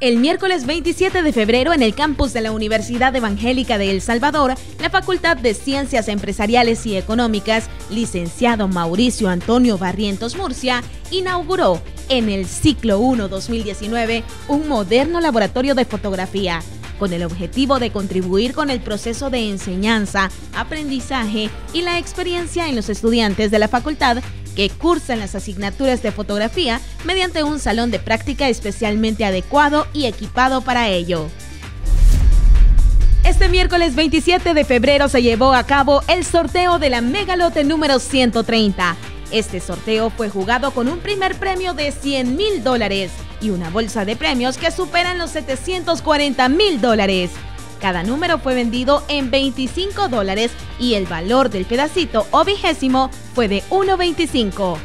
El miércoles 27 de febrero, en el campus de la Universidad Evangélica de El Salvador, la Facultad de Ciencias Empresariales y Económicas, licenciado Mauricio Antonio Barrientos Murcia, inauguró en el ciclo 1 2019 un moderno laboratorio de fotografía con el objetivo de contribuir con el proceso de enseñanza, aprendizaje y la experiencia en los estudiantes de la facultad que cursan las asignaturas de fotografía mediante un salón de práctica especialmente adecuado y equipado para ello. Este miércoles 27 de febrero se llevó a cabo el sorteo de la Megalote número 130. Este sorteo fue jugado con un primer premio de 100 mil dólares y una bolsa de premios que superan los 740 mil dólares. Cada número fue vendido en 25 dólares y el valor del pedacito o vigésimo fue de 1.25.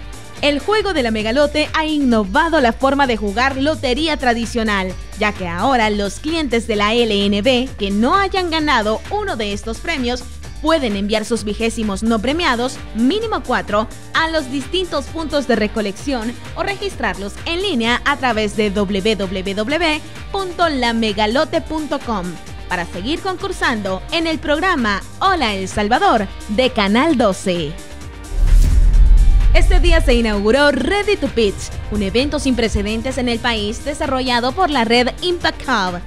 El juego de la megalote ha innovado la forma de jugar lotería tradicional, ya que ahora los clientes de la LNB que no hayan ganado uno de estos premios pueden enviar sus vigésimos no premiados, mínimo cuatro, a los distintos puntos de recolección o registrarlos en línea a través de www.lamegalote.com para seguir concursando en el programa Hola El Salvador de Canal 12. Este día se inauguró Ready to Pitch, un evento sin precedentes en el país desarrollado por la red Impact Hub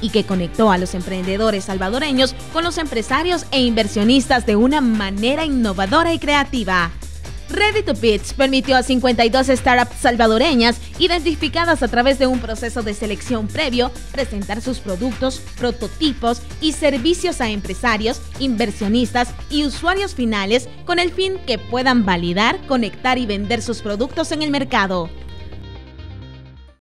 y que conectó a los emprendedores salvadoreños con los empresarios e inversionistas de una manera innovadora y creativa. Ready to Pitch permitió a 52 startups salvadoreñas, identificadas a través de un proceso de selección previo, presentar sus productos, prototipos y servicios a empresarios, inversionistas y usuarios finales con el fin que puedan validar, conectar y vender sus productos en el mercado.